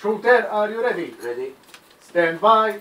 Shooter, are you ready? Ready? Stand by.